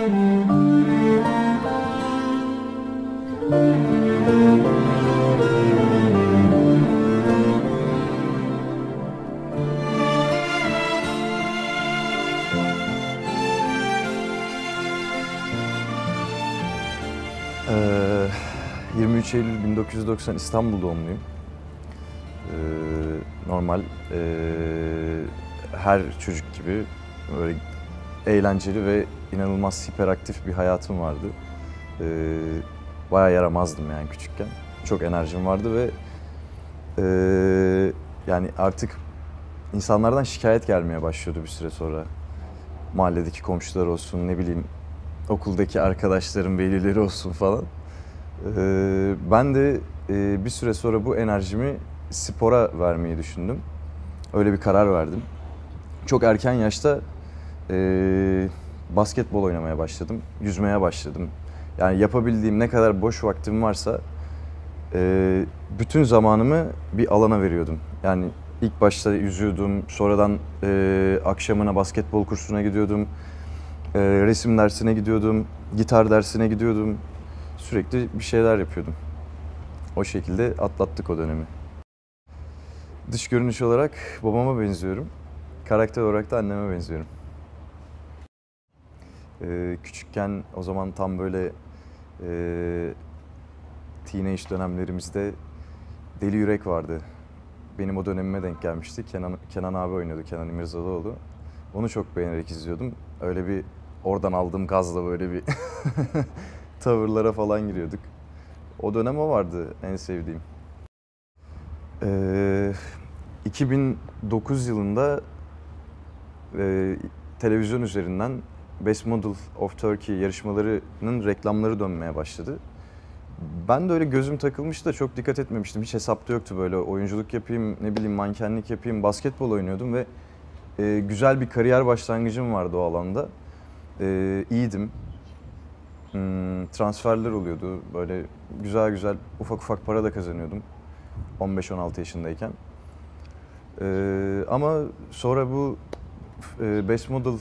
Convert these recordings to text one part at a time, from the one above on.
Ee, 23 Eylül 1990 İstanbul doğumluyum. Ee, normal ee, her çocuk gibi böyle eğlenceli ve inanılmaz hiperaktif bir hayatım vardı. Ee, bayağı yaramazdım yani küçükken. Çok enerjim vardı ve ee, yani artık insanlardan şikayet gelmeye başlıyordu bir süre sonra. Mahalledeki komşular olsun ne bileyim okuldaki arkadaşlarım, velileri olsun falan. Ee, ben de e, bir süre sonra bu enerjimi spora vermeyi düşündüm. Öyle bir karar verdim. Çok erken yaşta e, basketbol oynamaya başladım, yüzmeye başladım. Yani yapabildiğim ne kadar boş vaktim varsa e, bütün zamanımı bir alana veriyordum. Yani ilk başta yüzüyordum, sonradan e, akşamına basketbol kursuna gidiyordum. Ee, resim dersine gidiyordum, gitar dersine gidiyordum. Sürekli bir şeyler yapıyordum. O şekilde atlattık o dönemi. Dış görünüş olarak babama benziyorum. Karakter olarak da anneme benziyorum. Ee, küçükken o zaman tam böyle e, teenage dönemlerimizde Deli Yürek vardı. Benim o dönemime denk gelmişti. Kenan, Kenan abi oynuyordu, Kenan İmirzalıoğlu. Onu çok beğenerek izliyordum. Öyle bir oradan aldığım gazla böyle bir tavırlara falan giriyorduk. O dönem o vardı en sevdiğim. Ee, 2009 yılında e, televizyon üzerinden Best Model of Turkey yarışmalarının reklamları dönmeye başladı. Ben de öyle gözüm takılmıştı da çok dikkat etmemiştim. Hiç hesapta yoktu böyle oyunculuk yapayım, ne bileyim mankenlik yapayım, basketbol oynuyordum ve e, güzel bir kariyer başlangıcım vardı o alanda. E, iyiydim. Hmm, transferler oluyordu. Böyle güzel güzel ufak ufak para da kazanıyordum. 15-16 yaşındayken. E, ama sonra bu e, Best Model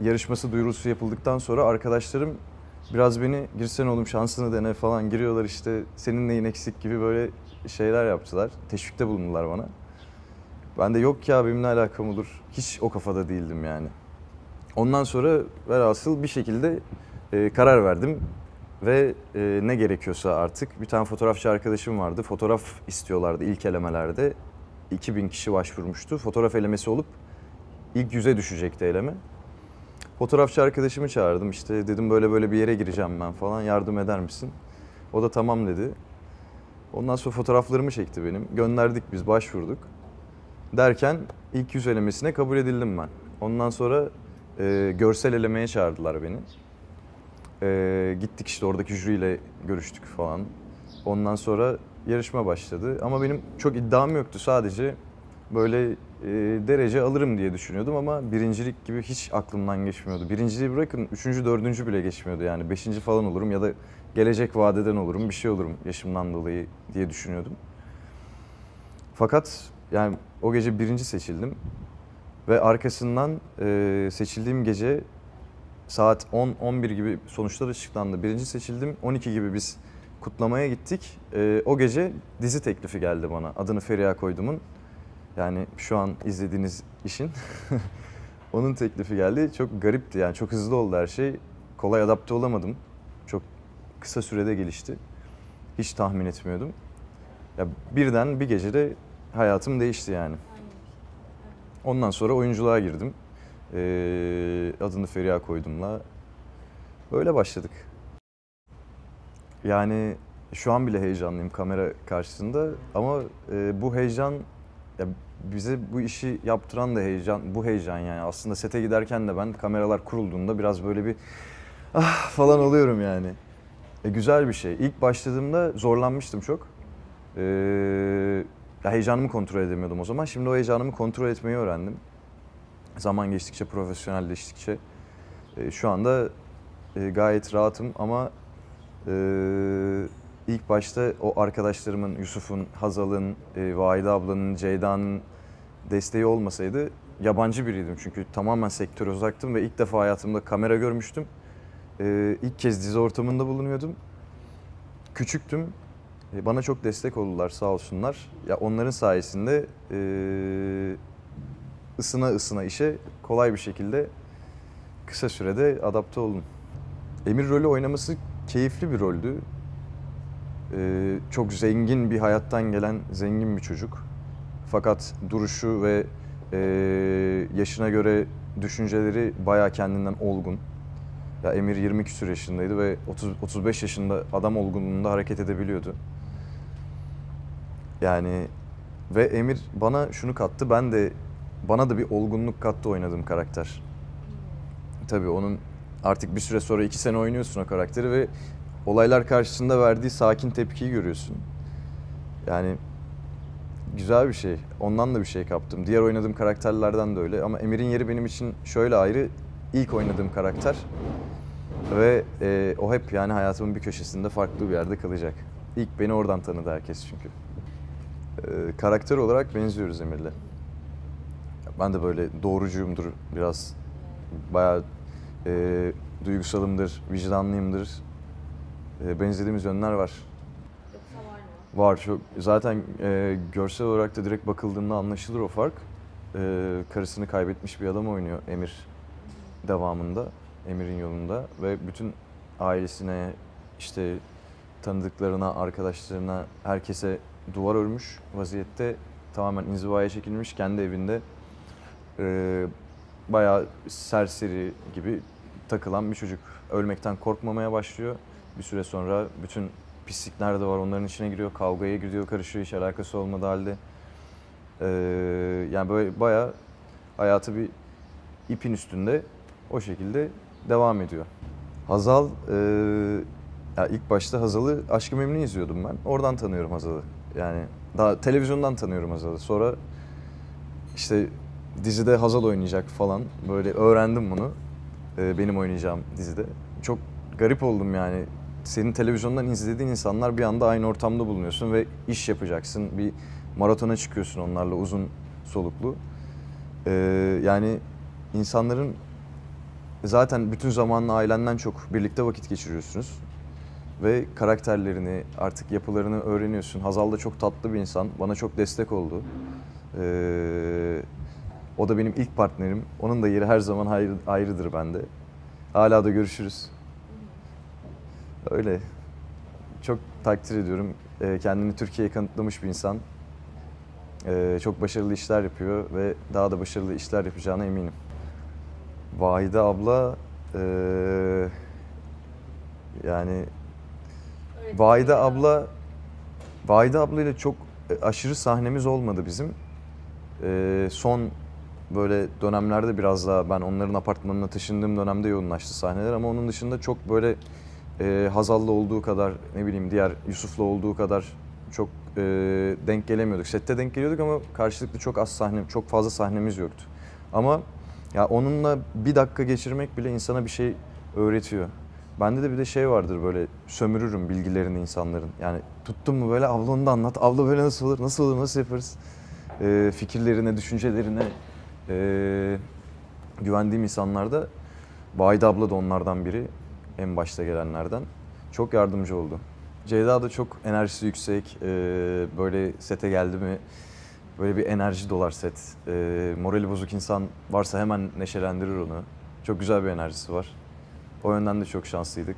yarışması duyurusu yapıldıktan sonra arkadaşlarım biraz beni girsen oğlum şansını dene falan giriyorlar işte senin neyin eksik gibi böyle şeyler yaptılar. Teşvikte bulundular bana. Ben de yok ya benimle alakam olur. Hiç o kafada değildim yani. Ondan sonra velhasıl bir şekilde e, karar verdim ve e, ne gerekiyorsa artık bir tane fotoğrafçı arkadaşım vardı. Fotoğraf istiyorlardı ilk elemelerde. 2000 kişi başvurmuştu. Fotoğraf elemesi olup ilk yüze düşecekti eleme. Fotoğrafçı arkadaşımı çağırdım işte dedim böyle böyle bir yere gireceğim ben falan yardım eder misin? O da tamam dedi. Ondan sonra fotoğraflarımı çekti benim. Gönderdik biz başvurduk. Derken ilk yüz elemesine kabul edildim ben. Ondan sonra e, görsel elemeye çağırdılar beni. E, gittik işte oradaki jüriyle görüştük falan. Ondan sonra yarışma başladı. Ama benim çok iddiam yoktu sadece böyle e, derece alırım diye düşünüyordum ama birincilik gibi hiç aklımdan geçmiyordu. Birinciliği bırakın üçüncü, dördüncü bile geçmiyordu yani. Beşinci falan olurum ya da gelecek vadeden olurum, bir şey olurum yaşımdan dolayı diye düşünüyordum. Fakat yani o gece birinci seçildim ve arkasından e, seçildiğim gece saat 10-11 gibi sonuçlar açıklandı. Birinci seçildim, 12 gibi biz kutlamaya gittik. E, o gece dizi teklifi geldi bana. Adını Feriha Koydum'un. Yani şu an izlediğiniz işin. Onun teklifi geldi. Çok garipti yani çok hızlı oldu her şey. Kolay adapte olamadım. Çok kısa sürede gelişti. Hiç tahmin etmiyordum. Ya birden bir gecede hayatım değişti yani. Ondan sonra oyunculuğa girdim. Ee, adını Feriha Koydum'la. Öyle başladık. Yani şu an bile heyecanlıyım kamera karşısında ama e, bu heyecan ya bize bu işi yaptıran da heyecan, bu heyecan yani. Aslında sete giderken de ben kameralar kurulduğunda biraz böyle bir ah falan oluyorum yani. E, güzel bir şey. İlk başladığımda zorlanmıştım çok. Ee, ya heyecanımı kontrol edemiyordum o zaman. Şimdi o heyecanımı kontrol etmeyi öğrendim. Zaman geçtikçe, profesyonelleştikçe. e, şu anda e, gayet rahatım ama e, ilk başta o arkadaşlarımın, Yusuf'un, Hazal'ın, e, Vahide ablanın, Ceyda'nın desteği olmasaydı yabancı biriydim çünkü tamamen sektöre uzaktım ve ilk defa hayatımda kamera görmüştüm. Ee, ilk kez dizi ortamında bulunuyordum. Küçüktüm. Ee, Bana çok destek oldular sağ olsunlar. Ya onların sayesinde ee, ısına ısına işe kolay bir şekilde kısa sürede adapte oldum. Emir rolü oynaması keyifli bir roldü. Ee, çok zengin bir hayattan gelen zengin bir çocuk. Fakat duruşu ve ee, yaşına göre düşünceleri bayağı kendinden olgun. Ya Emir 20 küsur yaşındaydı ve 30 35 yaşında adam olgunluğunda hareket edebiliyordu. Yani ve Emir bana şunu kattı. Ben de bana da bir olgunluk kattı oynadığım karakter. Tabii onun artık bir süre sonra iki sene oynuyorsun o karakteri ve olaylar karşısında verdiği sakin tepkiyi görüyorsun. Yani güzel bir şey. Ondan da bir şey kaptım. Diğer oynadığım karakterlerden de öyle. Ama Emir'in yeri benim için şöyle ayrı. İlk oynadığım karakter ve e, o hep yani hayatımın bir köşesinde farklı bir yerde kalacak. İlk beni oradan tanıdı herkes çünkü. E, karakter olarak benziyoruz Emir'le. Ben de böyle doğrucuyumdur biraz. Bayağı e, duygusalımdır, vicdanlıyımdır. E, benzediğimiz yönler var. Yoksa var mı? Var çok. Zaten e, görsel olarak da direkt bakıldığında anlaşılır o fark. E, karısını kaybetmiş bir adam oynuyor Emir devamında. Emir'in yolunda ve bütün ailesine işte tanıdıklarına, arkadaşlarına, herkese duvar örmüş vaziyette tamamen inzivaya çekilmiş kendi evinde e, bayağı serseri gibi takılan bir çocuk. Ölmekten korkmamaya başlıyor. Bir süre sonra bütün pislik nerede var onların içine giriyor, kavgaya giriyor, karışıyor hiç alakası olmadığı halde. Ee, yani böyle bayağı hayatı bir ipin üstünde o şekilde devam ediyor. Hazal, e, ya ilk başta Hazal'ı Aşk-ı Memnu izliyordum ben. Oradan tanıyorum Hazal'ı. Yani daha televizyondan tanıyorum Hazal'ı. Sonra işte dizide Hazal oynayacak falan. Böyle öğrendim bunu. e, benim oynayacağım dizide. Çok garip oldum yani. Senin televizyondan izlediğin insanlar bir anda aynı ortamda bulunuyorsun ve iş yapacaksın. Bir maratona çıkıyorsun onlarla uzun soluklu. Ee, yani insanların zaten bütün zamanını ailenden çok birlikte vakit geçiriyorsunuz. Ve karakterlerini, artık yapılarını öğreniyorsun. Hazal da çok tatlı bir insan. Bana çok destek oldu. Ee, o da benim ilk partnerim. Onun da yeri her zaman ayrı, ayrıdır bende. Hala da görüşürüz. Öyle. Çok takdir ediyorum. Ee, kendini Türkiye'ye kanıtlamış bir insan. Ee, çok başarılı işler yapıyor ve daha da başarılı işler yapacağına eminim. Vahide abla ee, yani Vahide abla Vahide abla ile çok e, aşırı sahnemiz olmadı bizim. Ee, son böyle dönemlerde biraz daha ben onların apartmanına taşındığım dönemde yoğunlaştı sahneler ama onun dışında çok böyle e, Hazal'la olduğu kadar ne bileyim diğer Yusuf'la olduğu kadar çok e, denk gelemiyorduk. Sette denk geliyorduk ama karşılıklı çok az sahne, çok fazla sahnemiz yoktu. Ama ya onunla bir dakika geçirmek bile insana bir şey öğretiyor. Bende de bir de şey vardır böyle sömürürüm bilgilerini insanların. Yani tuttum mu böyle abla da anlat. Abla böyle nasıl olur, nasıl olur, nasıl yaparız? Ee, fikirlerine, düşüncelerine ee, güvendiğim insanlarda Vahide abla da onlardan biri. En başta gelenlerden. Çok yardımcı oldu. Ceyda da çok enerjisi yüksek. ee, böyle sete geldi mi böyle bir enerji dolar set. Ee, morali bozuk insan varsa hemen neşelendirir onu. Çok güzel bir enerjisi var. O yönden de çok şanslıydık.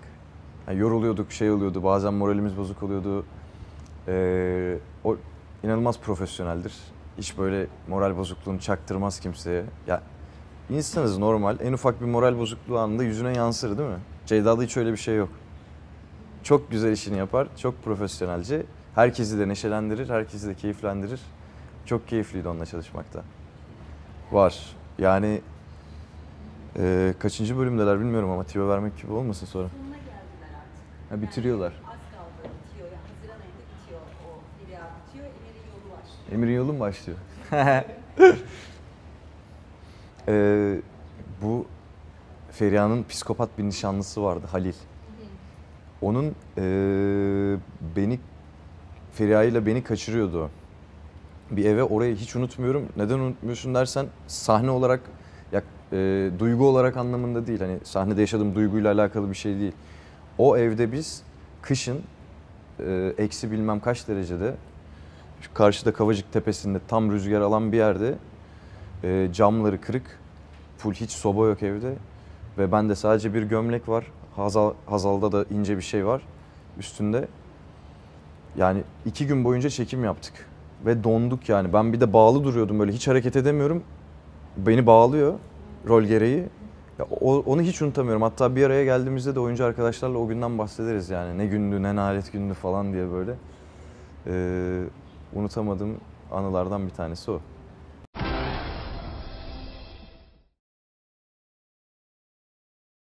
Yani yoruluyorduk, şey oluyordu, bazen moralimiz bozuk oluyordu. Ee, o inanılmaz profesyoneldir. Hiç böyle moral bozukluğunu çaktırmaz kimseye. Ya insanız normal. En ufak bir moral bozukluğu anında yüzüne yansır değil mi? Ceyda'da hiç öyle bir şey yok. Çok güzel işini yapar, çok profesyonelce. Herkesi de neşelendirir, herkesi de keyiflendirir. Çok keyifliydi onunla çalışmakta. Var. Yani e, kaçıncı bölümdeler bilmiyorum ama tüyo vermek gibi olmasın sonra. Sonuna geldiler artık. Ha, bitiriyorlar. Az kaldı bitiyor. Yani Haziran ayında bitiyor o bitiyor. Emir'in yolu başlıyor. Emir'in yolu mu başlıyor? Ee, bu Feriha'nın psikopat bir nişanlısı vardı Halil. Onun ee, beni Feriha beni kaçırıyordu. bir eve orayı hiç unutmuyorum. Neden unutmuyorsun dersen sahne olarak ya e, duygu olarak anlamında değil. Hani sahnede yaşadığım duyguyla alakalı bir şey değil. O evde biz kışın e, eksi bilmem kaç derecede karşıda Kavacık Tepesi'nde tam rüzgar alan bir yerde e, camları kırık. Full hiç soba yok evde. Ve bende sadece bir gömlek var. Hazal, Hazal'da da ince bir şey var üstünde. Yani iki gün boyunca çekim yaptık. Ve donduk yani. Ben bir de bağlı duruyordum böyle hiç hareket edemiyorum. Beni bağlıyor rol gereği. Ya o- onu hiç unutamıyorum. Hatta bir araya geldiğimizde de oyuncu arkadaşlarla o günden bahsederiz yani. Ne gündü, ne nalet gündü falan diye böyle. Ee, unutamadığım anılardan bir tanesi o.